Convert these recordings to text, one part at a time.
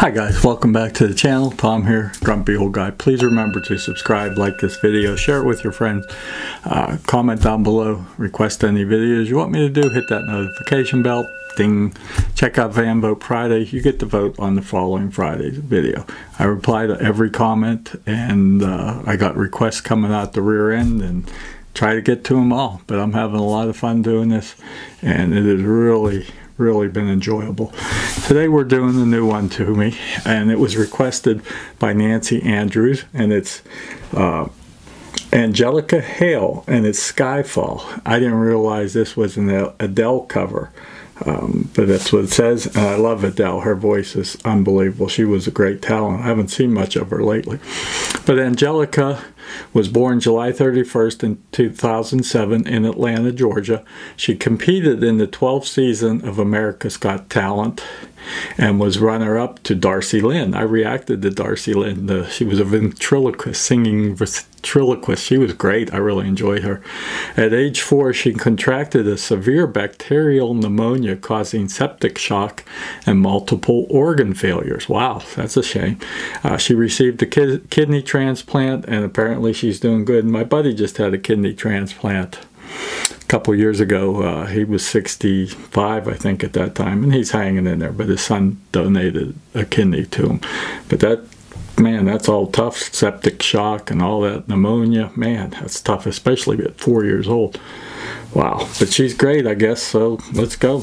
Hi guys, welcome back to the channel. Tom here, Grumpy Old Guy. Please remember to subscribe, like this video, share it with your friends, uh, comment down below, request any videos you want me to do, hit that notification bell, ding, check out Fan Vote Friday. You get to vote on the following Friday's video. I reply to every comment and uh, I got requests coming out the rear end and try to get to them all. But I'm having a lot of fun doing this and it is really really been enjoyable. Today we're doing the new one to me and it was requested by Nancy Andrews and it's uh, Angelica Hale and it's Skyfall. I didn't realize this was an Adele cover. Um, but that's what it says. And I love Adele. Her voice is unbelievable. She was a great talent. I haven't seen much of her lately. But Angelica was born July 31st in 2007 in Atlanta, Georgia. She competed in the 12th season of America's Got Talent and was runner-up to Darci Lynne. I reacted to Darci Lynne. The, she was a ventriloquist, singing ventriloquist. She was great. I really enjoyed her. At age four, she contracted a severe bacterial pneumonia causing septic shock and multiple organ failures. Wow, that's a shame. Uh, she received a kid kidney transplant and apparently she's doing good. And My buddy just had a kidney transplant a couple years ago. Uh, he was 65, I think, at that time, and he's hanging in there. But his son donated a kidney to him. But that, man, that's all tough. Septic shock and all that pneumonia, man, that's tough, especially at four years old. Wow. But she's great, I guess. So let's go.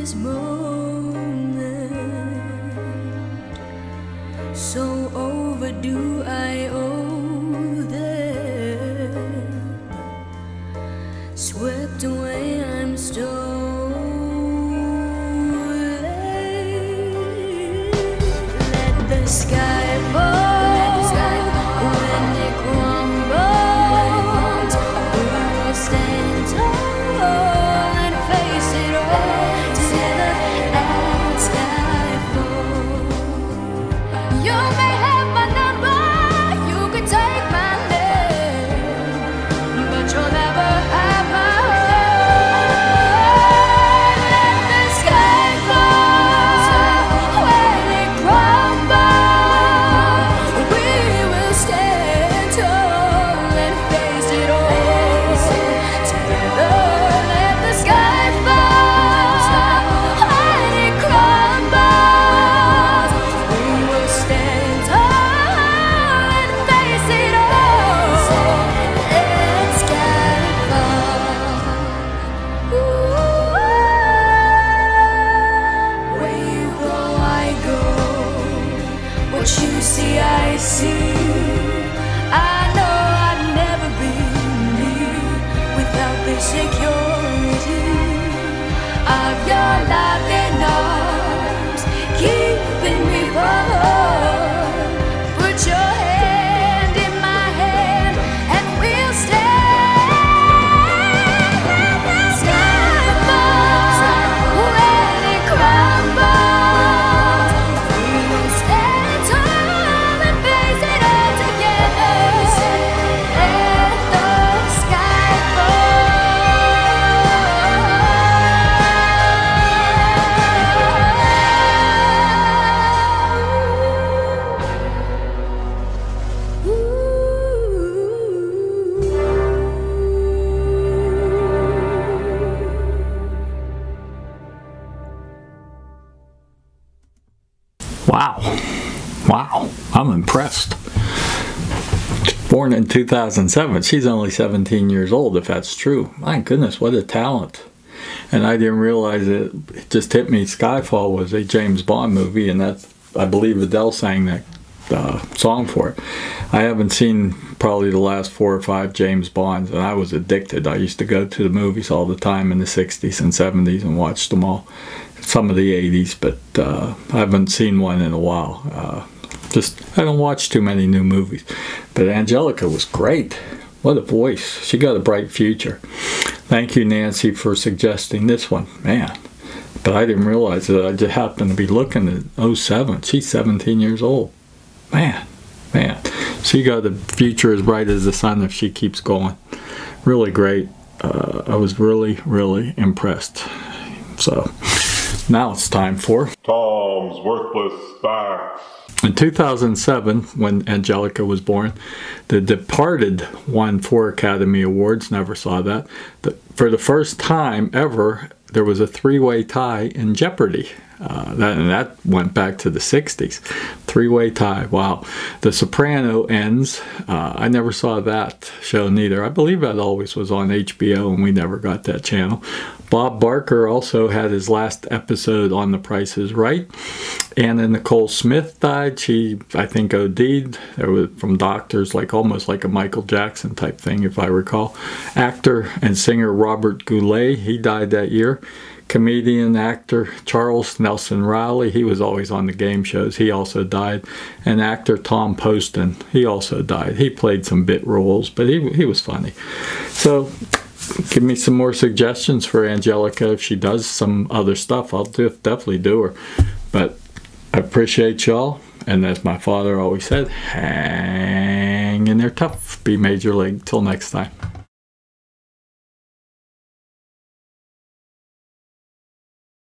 This moment. So overdue I owe them. Swept away I'm stolen let your sky Wow. Wow. I'm impressed. Born in 2007. She's only 17 years old, if that's true. My goodness, what a talent. And I didn't realize it, it just hit me. Skyfall was a James Bond movie, and that's, I believe Adele sang that uh, song for it. I haven't seen probably the last four or five James Bonds, and I was addicted. I used to go to the movies all the time in the 60s and 70s and watch them all. Some of the 80s, but uh, I haven't seen one in a while. Uh, just, I don't watch too many new movies. But Angelica was great. What a voice. She got a bright future. Thank you, Nancy, for suggesting this one. Man, but I didn't realize that I just happened to be looking at 07. She's 17 years old. Man, man. She got the future as bright as the sun if she keeps going. Really great. Uh, I was really, really impressed. So now it's time for Tom's Worthless Facts. In 2007, when Angelica was born, The Departed won four Academy Awards. Never saw that. The, for the first time ever, there was a three-way tie in Jeopardy. Uh, that, and that went back to the 60s. Three-way tie. Wow. The Soprano ends. Uh, I never saw that show neither. I believe that always was on HBO and we never got that channel. Bob Barker also had his last episode on The Price is Right. Anna Nicole Smith died. She, I think, OD'd. There was from doctors, like almost like a Michael Jackson type thing, if I recall. Actor and singer Robert Goulet, he died that year comedian actor Charles Nelson Reilly. He was always on the game shows. He also died. And actor Tom Poston. He also died. He played some bit roles, but he, he was funny. So give me some more suggestions for Angelica. If she does some other stuff, I'll do, definitely do her. But I appreciate y'all. And as my father always said, hang in there tough. Be major league. Till next time.